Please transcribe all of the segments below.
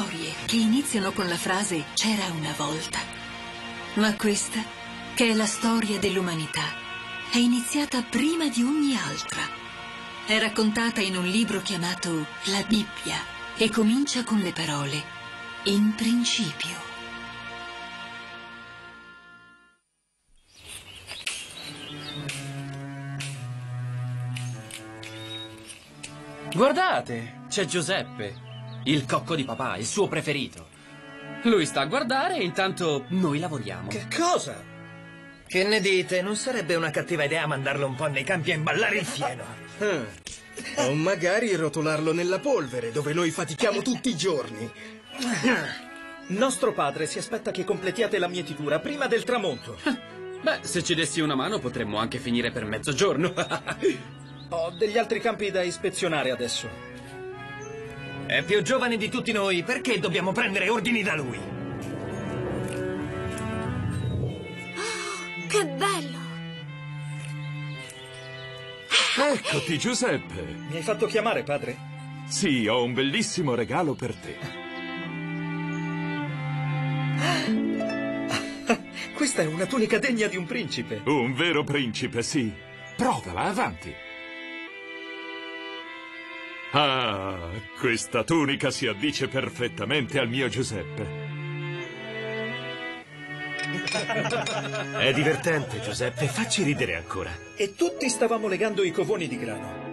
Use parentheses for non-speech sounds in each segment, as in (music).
Storie che iniziano con la frase c'era una volta. Ma questa, che è la storia dell'umanità, è iniziata prima di ogni altra. È raccontata in un libro chiamato La Bibbia e comincia con le parole in principio. Guardate, c'è Giuseppe, il cocco di papà, il suo preferito. Lui sta a guardare e intanto noi lavoriamo. Che cosa? Che ne dite? Non sarebbe una cattiva idea mandarlo un po' nei campi a imballare il fieno. Ah. O magari rotolarlo nella polvere, dove noi fatichiamo tutti i giorni. Nostro padre si aspetta che completiate la mietitura prima del tramonto. Beh, se ci dessi una mano potremmo anche finire per mezzogiorno. (laughs) Ho degli altri campi da ispezionare adesso. È più giovane di tutti noi, perché dobbiamo prendere ordini da lui? Che bello! Eccoti, Giuseppe. Mi hai fatto chiamare, padre? Sì, ho un bellissimo regalo per te. Questa è una tunica degna di un principe. Un vero principe, sì. Provala, avanti. Ah, questa tunica si addice perfettamente al mio Giuseppe. È divertente, Giuseppe. Facci ridere ancora. E tutti stavamo legando i covoni di grano.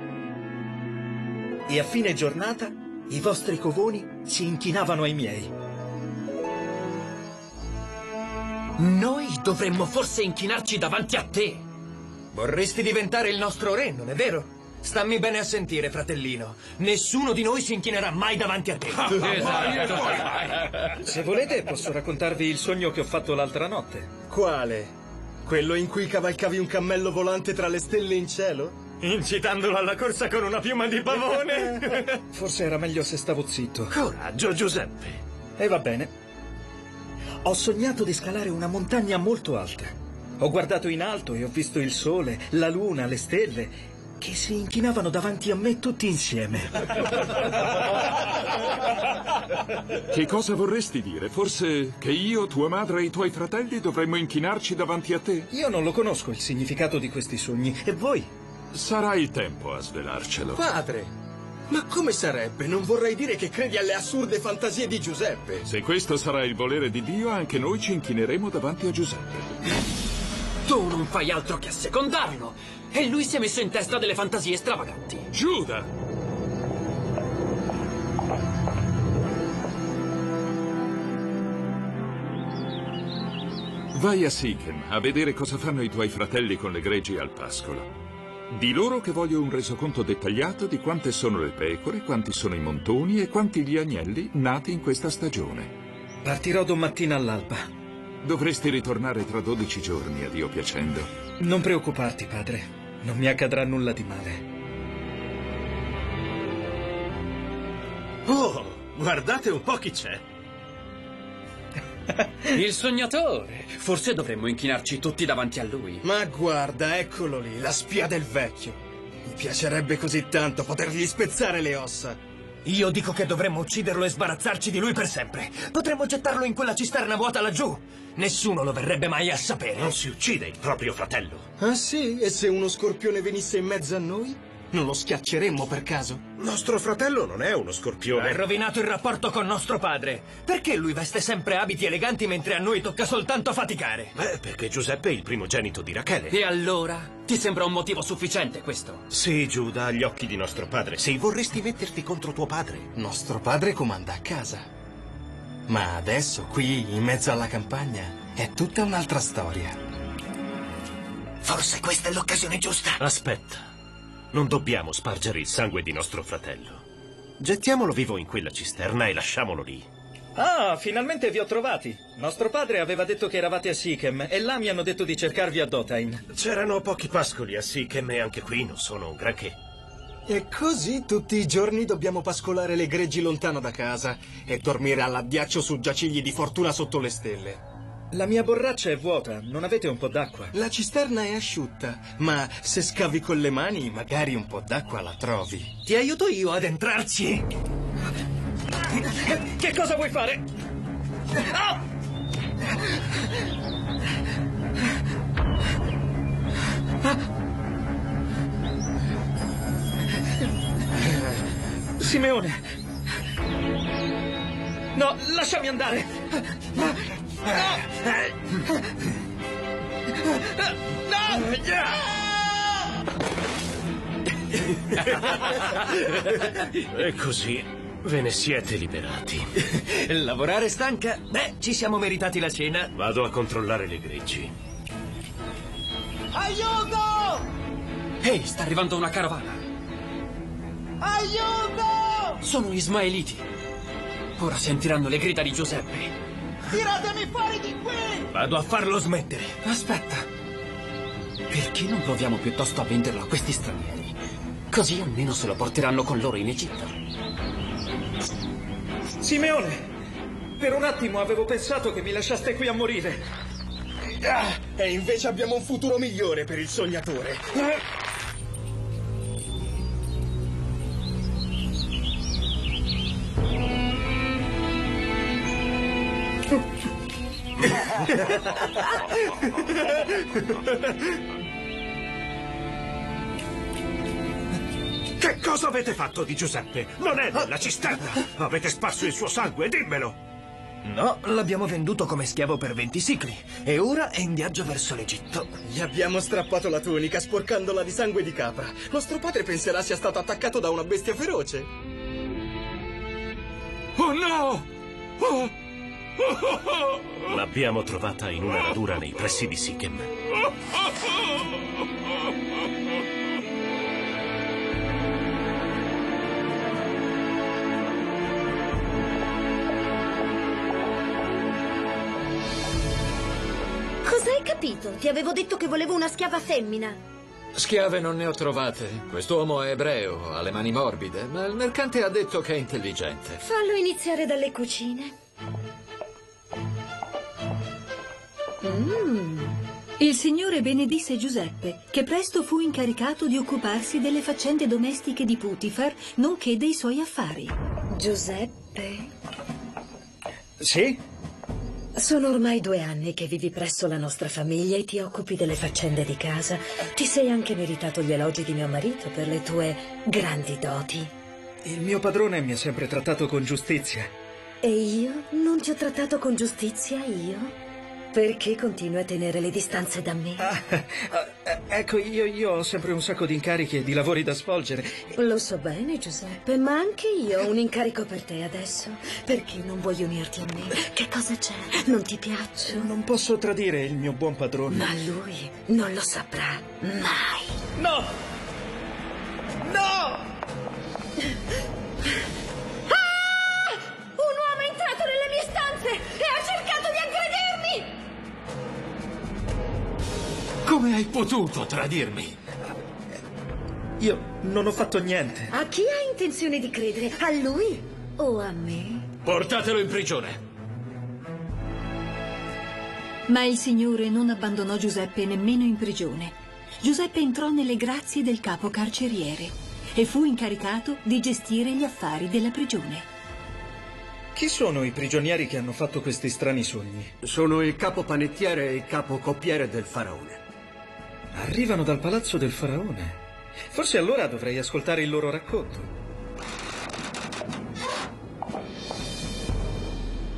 E a fine giornata i vostri covoni si inchinavano ai miei. Noi dovremmo forse inchinarci davanti a te. Vorresti diventare il nostro re, non è vero? Stammi bene a sentire, fratellino. Nessuno di noi si inchinerà mai davanti a te. (laughs) Se volete, posso raccontarvi il sogno che ho fatto l'altra notte. Quale? Quello in cui cavalcavi un cammello volante tra le stelle in cielo? Incitandolo alla corsa con una piuma di pavone. (laughs) Forse era meglio se stavo zitto. Coraggio, Giuseppe. E va bene. Ho sognato di scalare una montagna molto alta. Ho guardato in alto e ho visto il sole, la luna, le stelle che si inchinavano davanti a me tutti insieme. Che cosa vorresti dire? Forse che io, tua madre e i tuoi fratelli dovremmo inchinarci davanti a te? Io non lo conosco il significato di questi sogni. E voi? Sarà il tempo a svelarcelo. Padre, ma come sarebbe? Non vorrei dire che credi alle assurde fantasie di Giuseppe. Se questo sarà il volere di Dio, anche noi ci inchineremo davanti a Giuseppe. Tu non fai altro che assecondarlo. E lui si è messo in testa delle fantasie stravaganti. Giuda! Vai a Sichem a vedere cosa fanno i tuoi fratelli con le greggi al pascolo. Di loro che voglio un resoconto dettagliato di quante sono le pecore, quanti sono i montoni e quanti gli agnelli nati in questa stagione. Partirò domattina all'alba. Dovresti ritornare tra 12 giorni, a Dio piacendo. Non preoccuparti, padre. Non mi accadrà nulla di male. Oh, guardate un po' chi c'è. (laughs) Il sognatore. Forse dovremmo inchinarci tutti davanti a lui. Ma guarda, eccolo lì, la spia del vecchio. Mi piacerebbe così tanto potergli spezzare le ossa. Io dico che dovremmo ucciderlo e sbarazzarci di lui per sempre. Potremmo gettarlo in quella cisterna vuota laggiù. Nessuno lo verrebbe mai a sapere. Non si uccide il proprio fratello. Ah sì? E se uno scorpione venisse in mezzo a noi? Non lo schiacceremmo per caso? Nostro fratello non è uno scorpione. Hai rovinato il rapporto con nostro padre. Perché lui veste sempre abiti eleganti mentre a noi tocca soltanto faticare? Beh, perché Giuseppe è il primogenito di Rachele. E allora? Ti sembra un motivo sufficiente questo? Sì, Giuda, agli occhi di nostro padre. Sì, vorresti metterti contro tuo padre. Nostro padre comanda a casa. Ma adesso, qui, in mezzo alla campagna, è tutta un'altra storia. Forse questa è l'occasione giusta. Aspetta. Non dobbiamo spargere il sangue di nostro fratello. Gettiamolo vivo in quella cisterna e lasciamolo lì. Ah, finalmente vi ho trovati. Nostro padre aveva detto che eravate a Sikhem e là mi hanno detto di cercarvi a Dotain. C'erano pochi pascoli a Sikhem e anche qui non sono un granché. E così tutti i giorni dobbiamo pascolare le greggi lontano da casa e dormire all'addiaccio su giacigli di fortuna sotto le stelle. La mia borraccia è vuota, non avete un po' d'acqua? La cisterna è asciutta, ma se scavi con le mani magari un po' d'acqua la trovi. Ti aiuto io ad entrarci? Che cosa vuoi fare? Ah! Simeone! No, lasciami andare! No! E così ve ne siete liberati. Lavorare stanca? Beh, ci siamo meritati la cena. Vado a controllare le greggi. Aiuto! Ehi, sta arrivando una carovana. Aiuto! Sono ismaeliti. Ora sentiranno le grida di Giuseppe. Tiratemi fuori di qui! Vado a farlo smettere. Aspetta. Perché non proviamo piuttosto a venderlo a questi stranieri? Così almeno se lo porteranno con loro in Egitto. Simeone! Per un attimo avevo pensato che mi lasciaste qui a morire. Ah, e invece abbiamo un futuro migliore per il sognatore. Che cosa avete fatto di Giuseppe? Non è nella cisterna! Avete sparso il suo sangue, dimmelo! No, l'abbiamo venduto come schiavo per 20 sicli e ora è in viaggio verso l'Egitto. Gli abbiamo strappato la tunica sporcandola di sangue di capra. Nostro padre penserà sia stato attaccato da una bestia feroce. Oh no! Oh! L'abbiamo trovata in una radura nei pressi di Sichem. Cosa hai capito? Ti avevo detto che volevo una schiava femmina. Schiave non ne ho trovate. Quest'uomo è ebreo, ha le mani morbide, ma il mercante ha detto che è intelligente. Fallo iniziare dalle cucine. Il Signore benedisse Giuseppe, che presto fu incaricato di occuparsi delle faccende domestiche di Putifar, nonché dei suoi affari. Giuseppe, Sì? sono ormai due anni che vivi presso la nostra famiglia e ti occupi delle faccende di casa. Ti sei anche meritato gli elogi di mio marito per le tue grandi doti. Il mio padrone mi ha sempre trattato con giustizia. E io non ti ho trattato con giustizia, io? Perché continui a tenere le distanze da me? Ah, ah, ecco, io, io ho sempre un sacco di incarichi e di lavori da svolgere. Lo so bene, Giuseppe, ma anche io ho un incarico per te adesso. Perché non vuoi unirti a me? Che cosa c'è? Non ti piaccio? Non posso tradire il mio buon padrone. Ma lui non lo saprà mai. No! No! Potuto tradirmi? Io non ho fatto niente. A chi ha intenzione di credere? A lui o a me? Portatelo in prigione. Ma il Signore non abbandonò Giuseppe nemmeno in prigione. Giuseppe entrò nelle grazie del capo carceriere e fu incaricato di gestire gli affari della prigione. Chi sono i prigionieri che hanno fatto questi strani sogni? Sono il capo panettiere e il capo coppiere del faraone. Arrivano dal palazzo del faraone. Forse allora dovrei ascoltare il loro racconto.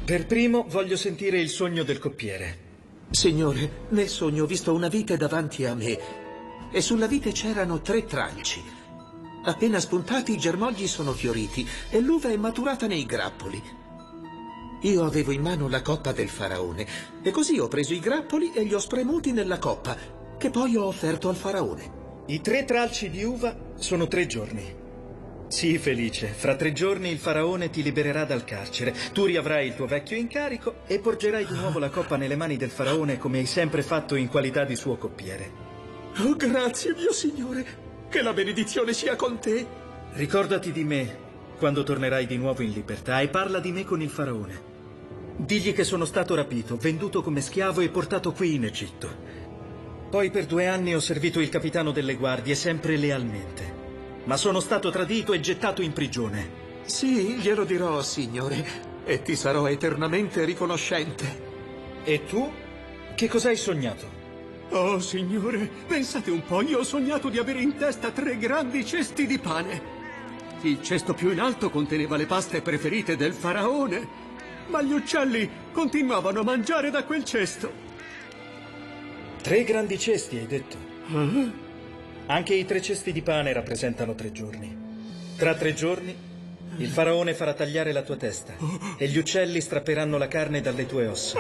Per primo voglio sentire il sogno del coppiere. Signore, nel sogno ho visto una vite davanti a me e sulla vite c'erano tre tralci. Appena spuntati i germogli sono fioriti e l'uva è maturata nei grappoli. Io avevo in mano la coppa del faraone e così ho preso i grappoli e li ho spremuti nella coppa che poi ho offerto al faraone. I tre tralci di uva sono tre giorni. Sì, Felice, fra tre giorni il faraone ti libererà dal carcere. Tu riavrai il tuo vecchio incarico e porgerai di nuovo la coppa nelle mani del faraone come hai sempre fatto in qualità di suo coppiere. Oh, grazie, mio signore. Che la benedizione sia con te. Ricordati di me quando tornerai di nuovo in libertà e parla di me con il faraone. Digli che sono stato rapito, venduto come schiavo e portato qui in Egitto. Poi per due anni ho servito il capitano delle guardie, sempre lealmente. Ma sono stato tradito e gettato in prigione. Sì, glielo dirò, signore, e ti sarò eternamente riconoscente. E tu? Che cosa hai sognato? Oh, signore, pensate un po', io ho sognato di avere in testa tre grandi cesti di pane. Il cesto più in alto conteneva le paste preferite del faraone, ma gli uccelli continuavano a mangiare da quel cesto. Tre grandi cesti, hai detto? Ah? Anche i tre cesti di pane rappresentano tre giorni. Tra tre giorni il faraone farà tagliare la tua testa e gli uccelli strapperanno la carne dalle tue ossa.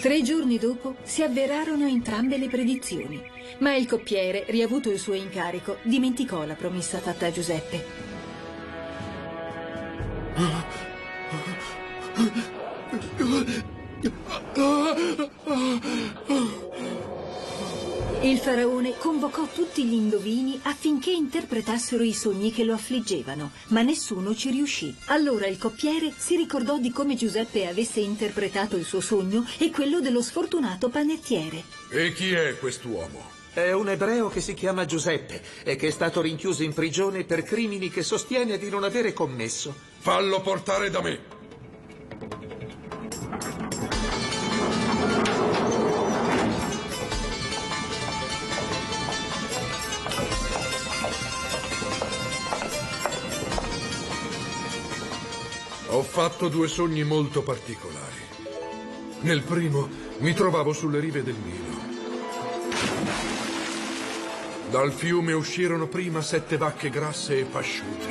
Tre giorni dopo si avverarono entrambe le predizioni, ma il coppiere, riavuto il suo incarico, dimenticò la promessa fatta a Giuseppe. Il faraone convocò tutti gli indovini affinché interpretassero i sogni che lo affliggevano, ma nessuno ci riuscì. Allora il coppiere si ricordò di come Giuseppe avesse interpretato il suo sogno e quello dello sfortunato panettiere. E chi è quest'uomo? È un ebreo che si chiama Giuseppe e che è stato rinchiuso in prigione per crimini che sostiene di non avere commesso. Fallo portare da me. Ho fatto due sogni molto particolari. Nel primo mi trovavo sulle rive del Nilo. Dal fiume uscirono prima sette vacche grasse e pasciute.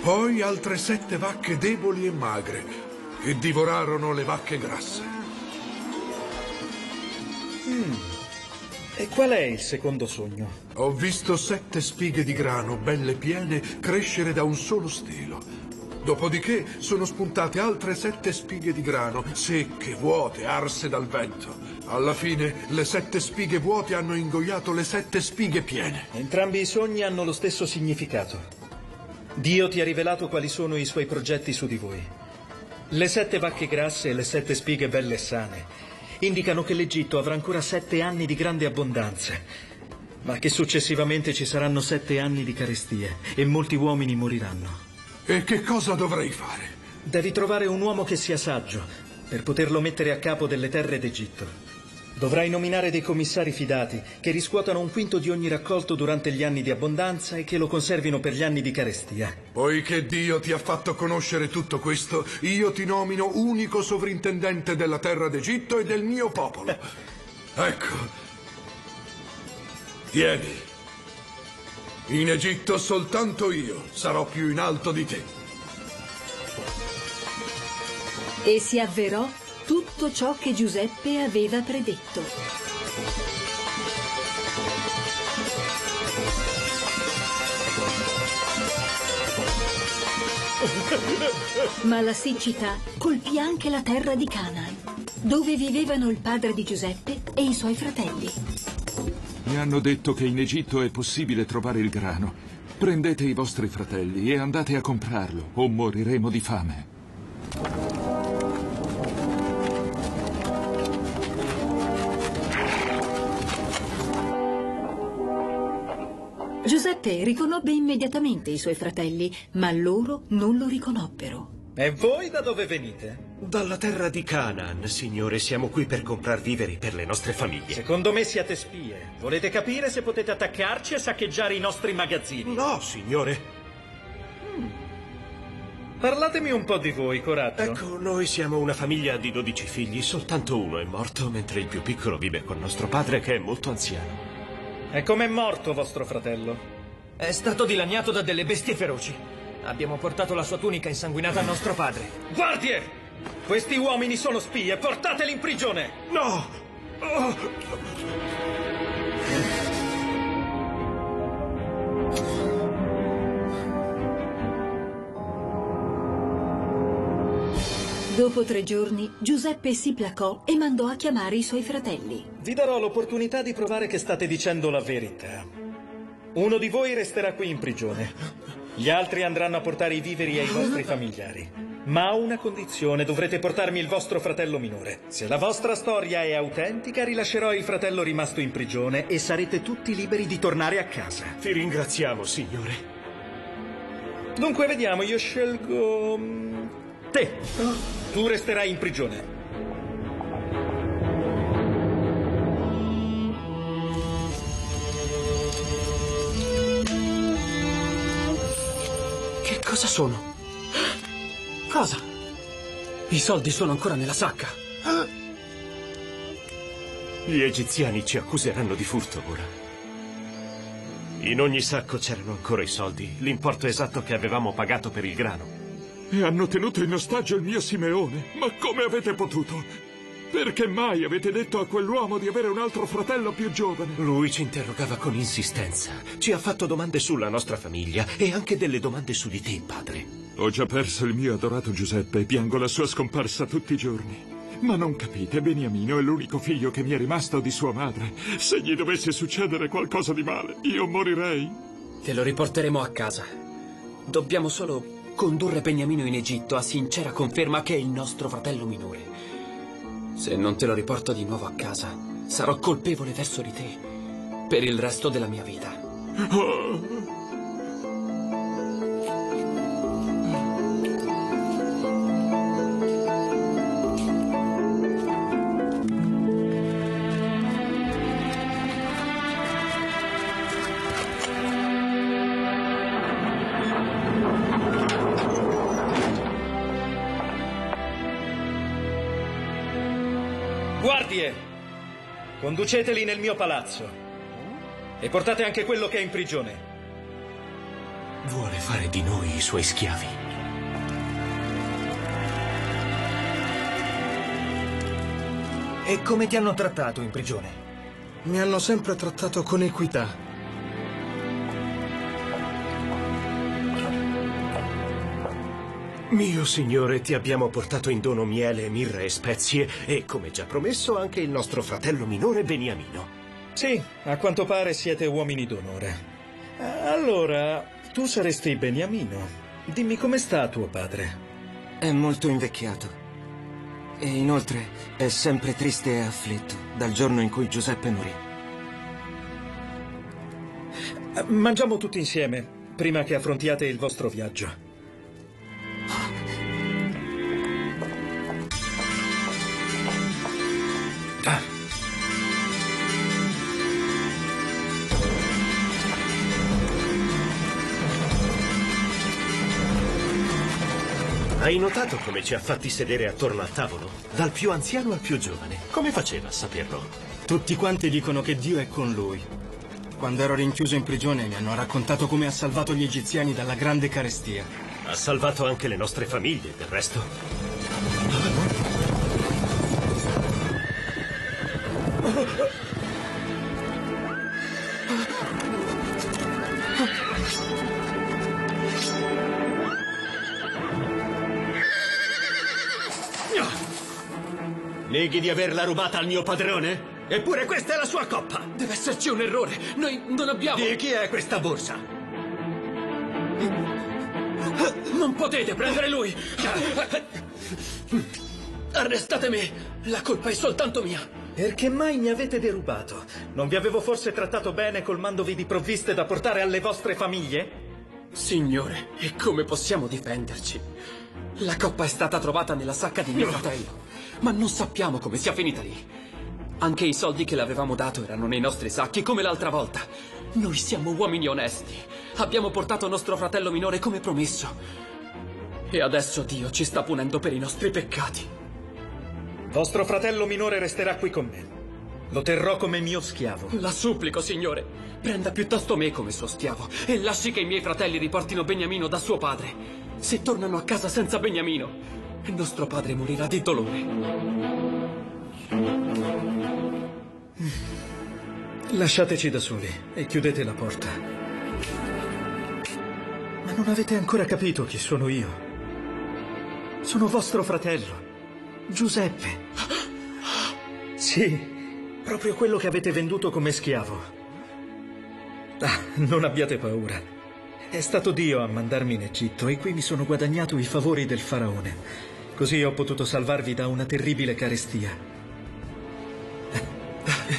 Poi altre sette vacche deboli e magre che divorarono le vacche grasse. Mm. E qual è il secondo sogno? Ho visto sette spighe di grano, belle piene, crescere da un solo stelo. Dopodiché sono spuntate altre sette spighe di grano, secche, vuote, arse dal vento. Alla fine le sette spighe vuote hanno ingoiato le sette spighe piene. Entrambi i sogni hanno lo stesso significato. Dio ti ha rivelato quali sono i suoi progetti su di voi. Le sette vacche grasse e le sette spighe belle e sane indicano che l'Egitto avrà ancora sette anni di grande abbondanza, ma che successivamente ci saranno sette anni di carestie e molti uomini moriranno. E che cosa dovrei fare? Devi trovare un uomo che sia saggio per poterlo mettere a capo delle terre d'Egitto. Dovrai nominare dei commissari fidati che riscuotano un quinto di ogni raccolto durante gli anni di abbondanza e che lo conservino per gli anni di carestia. Poiché Dio ti ha fatto conoscere tutto questo, io ti nomino unico sovrintendente della terra d'Egitto e del mio popolo. Ecco. Tieni. In Egitto soltanto io sarò più in alto di te. E si avverò tutto ciò che Giuseppe aveva predetto. Ma la siccità colpì anche la terra di Canaan, dove vivevano il padre di Giuseppe e i suoi fratelli. Mi hanno detto che in Egitto è possibile trovare il grano. Prendete i vostri fratelli e andate a comprarlo, o moriremo di fame. Giuseppe riconobbe immediatamente i suoi fratelli, ma loro non lo riconobbero. E voi da dove venite? Dalla terra di Canaan, signore, siamo qui per comprar viveri per le nostre famiglie. Secondo me siete spie. Volete capire se potete attaccarci e saccheggiare i nostri magazzini? No, signore. Mm. Parlatemi un po' di voi, coraggio. Ecco, noi siamo una famiglia di 12 figli, soltanto uno è morto, mentre il più piccolo vive con nostro padre che è molto anziano. E com'è morto vostro fratello? È stato dilaniato da delle bestie feroci. Abbiamo portato la sua tunica insanguinata a nostro padre. Guardie! Questi uomini sono spie, portateli in prigione! No! Oh. Dopo tre giorni, Giuseppe si placò e mandò a chiamare i suoi fratelli. Vi darò l'opportunità di provare che state dicendo la verità. Uno di voi resterà qui in prigione. Gli altri andranno a portare i viveri ai vostri familiari. Ma a una condizione, dovrete portarmi il vostro fratello minore. Se la vostra storia è autentica, rilascerò il fratello rimasto in prigione e sarete tutti liberi di tornare a casa. Ti ringraziamo, signore. Dunque, vediamo, io scelgo... mm, te. Tu resterai in prigione. Cosa sono? Cosa? I soldi sono ancora nella sacca. Gli egiziani ci accuseranno di furto ora. In ogni sacco c'erano ancora i soldi, l'importo esatto che avevamo pagato per il grano. E hanno tenuto in ostaggio il mio Simeone. Ma come avete potuto? Perché mai avete detto a quell'uomo di avere un altro fratello più giovane? Lui ci interrogava con insistenza. Ci ha fatto domande sulla nostra famiglia e anche delle domande su di te, padre. Ho già perso il mio adorato Giuseppe e piango la sua scomparsa tutti i giorni. Ma non capite, Beniamino è l'unico figlio che mi è rimasto di sua madre. Se gli dovesse succedere qualcosa di male, io morirei. Te lo riporteremo a casa. Dobbiamo solo condurre Beniamino in Egitto a sincera conferma che è il nostro fratello minore. Se non te lo riporto di nuovo a casa, sarò colpevole verso di te per il resto della mia vita. Conduceteli nel mio palazzo. E portate anche quello che è in prigione. Vuole fare di noi i suoi schiavi. E come ti hanno trattato in prigione? Mi hanno sempre trattato con equità. Mio signore, ti abbiamo portato in dono miele, mirra e spezie e, come già promesso, anche il nostro fratello minore Beniamino. Sì, a quanto pare siete uomini d'onore. Allora, tu saresti Beniamino. Dimmi come sta tuo padre. È molto invecchiato. E inoltre è sempre triste e afflitto dal giorno in cui Giuseppe morì. Mangiamo tutti insieme, prima che affrontiate il vostro viaggio. Hai notato come ci ha fatti sedere attorno al tavolo? Dal più anziano al più giovane. Come faceva a saperlo? Tutti quanti dicono che Dio è con lui. Quando ero rinchiuso in prigione mi hanno raccontato come ha salvato gli egiziani dalla grande carestia. Ha salvato anche le nostre famiglie, del resto. Neghi di averla rubata al mio padrone? Eppure questa è la sua coppa! Deve esserci un errore. Noi non abbiamo... Di chi è questa borsa? Non potete prendere lui! Arrestatemi! La colpa è soltanto mia! Perché mai mi avete derubato? Non vi avevo forse trattato bene colmandovi di provviste da portare alle vostre famiglie? Signore, e come possiamo difenderci? La coppa è stata trovata nella sacca di mio fratello, ma non sappiamo come sia finita lì. Anche i soldi che le avevamo dato erano nei nostri sacchi, come l'altra volta. Noi siamo uomini onesti. Abbiamo portato nostro fratello minore come promesso. E adesso Dio ci sta punendo per i nostri peccati. Vostro fratello minore resterà qui con me. Lo terrò come mio schiavo. La supplico, signore. Prenda piuttosto me come suo schiavo e lasci che i miei fratelli riportino Beniamino da suo padre. Se tornano a casa senza Beniamino, nostro padre morirà di dolore. Lasciateci da soli e chiudete la porta. Ma non avete ancora capito chi sono io. Sono vostro fratello, Giuseppe. Sì, proprio quello che avete venduto come schiavo. Ah, non abbiate paura. È stato Dio a mandarmi in Egitto e qui mi sono guadagnato i favori del faraone. Così ho potuto salvarvi da una terribile carestia.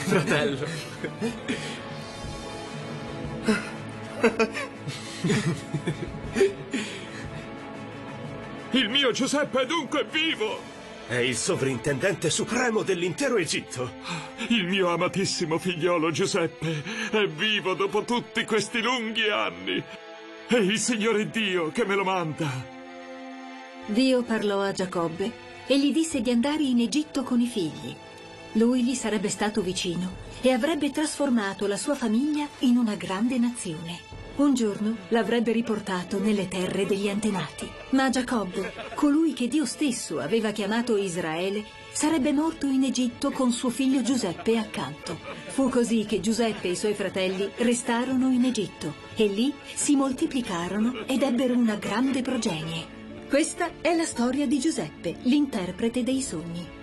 Fratello. Il mio Giuseppe è dunque vivo! È il sovrintendente supremo dell'intero Egitto. Il mio amatissimo figliolo Giuseppe è vivo dopo tutti questi lunghi anni. È il Signore Dio che me lo manda. Dio parlò a Giacobbe e gli disse di andare in Egitto con i figli. Lui gli sarebbe stato vicino e avrebbe trasformato la sua famiglia in una grande nazione. Un giorno l'avrebbe riportato nelle terre degli antenati. Ma Giacobbe, colui che Dio stesso aveva chiamato Israele, sarebbe morto in Egitto con suo figlio Giuseppe accanto. Fu così che Giuseppe e i suoi fratelli restarono in Egitto e lì si moltiplicarono ed ebbero una grande progenie. Questa è la storia di Giuseppe, l'interprete dei sogni.